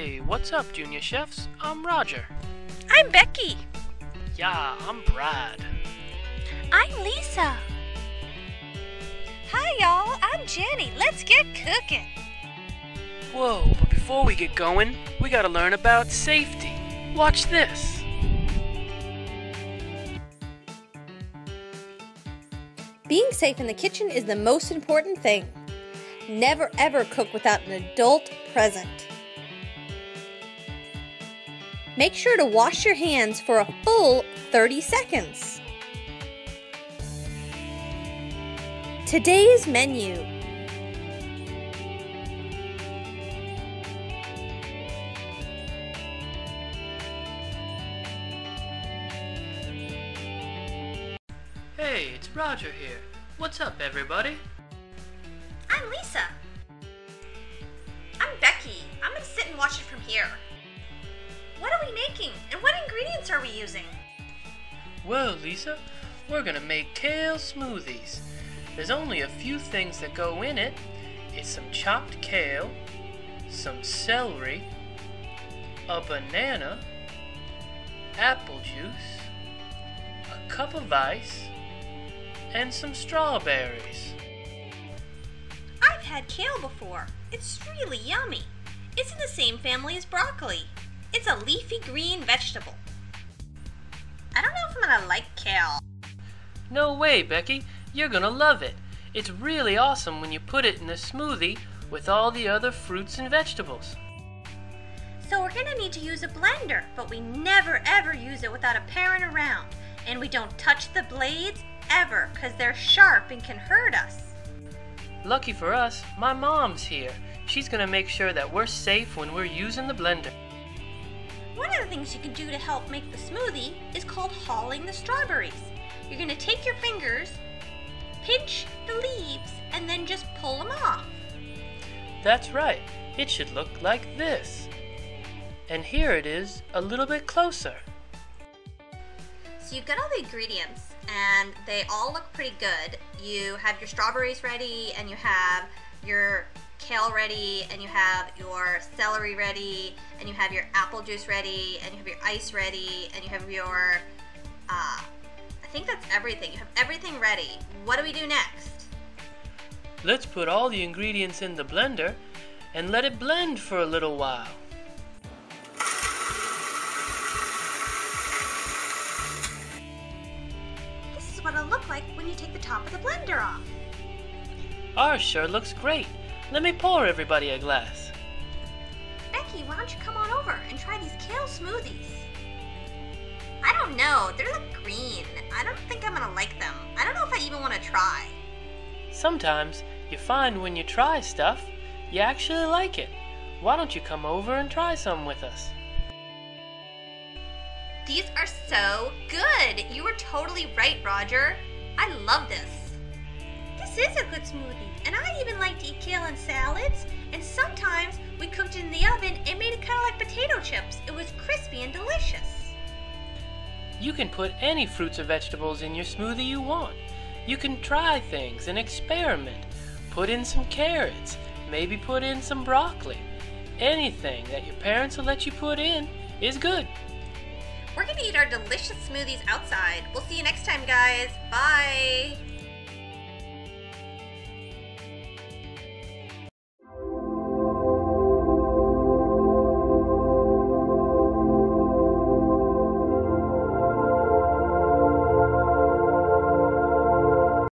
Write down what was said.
Hey, what's up, Junior Chefs? I'm Roger. I'm Becky. Yeah, I'm Brad. I'm Lisa. Hi, y'all. I'm Jenny. Let's get cooking. Whoa, but before we get going, we gotta learn about safety. Watch this. Being safe in the kitchen is the most important thing. Never ever cook without an adult present. Make sure to wash your hands for a full 30 seconds. Today's menu Hey, it's Roger here. What's up, everybody? I'm Lisa. I'm Becky. I'm gonna sit and watch it from here. What are we making? And what ingredients are we using? Well, Lisa, we're gonna make kale smoothies. There's only a few things that go in it. It's some chopped kale, some celery, a banana, apple juice, a cup of ice, and some strawberries. I've had kale before. It's really yummy. It's in the same family as broccoli. It's a leafy green vegetable. I don't know if I'm gonna like kale. No way, Becky. You're gonna love it. It's really awesome when you put it in a smoothie with all the other fruits and vegetables. So we're gonna need to use a blender, but we never ever use it without a parent around. And we don't touch the blades ever, because they're sharp and can hurt us. Lucky for us, my mom's here. She's gonna make sure that we're safe when we're using the blender. One of the things you can do to help make the smoothie is called hulling the strawberries. You're gonna take your fingers, pinch the leaves, and then just pull them off. That's right, it should look like this. And here it is, a little bit closer. So you've got all the ingredients, and they all look pretty good. You have your strawberries ready, and you have your kale ready, and you have your celery ready, and you have your apple juice ready, and you have your ice ready, and you have your, uh, I think that's everything. You have everything ready. What do we do next? Let's put all the ingredients in the blender and let it blend for a little while. This is what it'll look like when you take the top of the blender off. Ours sure looks great. Let me pour everybody a glass. Becky, why don't you come on over and try these kale smoothies? I don't know. They're look green. I don't think I'm gonna like them. I don't know if I even want to try. Sometimes you find when you try stuff, you actually like it. Why don't you come over and try some with us? These are so good. You were totally right, Roger. I love this. This is a good smoothie, and I even like to eat kale in salads. And sometimes we cooked it in the oven and made it kind of like potato chips. It was crispy and delicious. You can put any fruits or vegetables in your smoothie you want. You can try things and experiment. Put in some carrots, maybe put in some broccoli. Anything that your parents will let you put in is good. We're gonna eat our delicious smoothies outside. We'll see you next time, guys. Bye.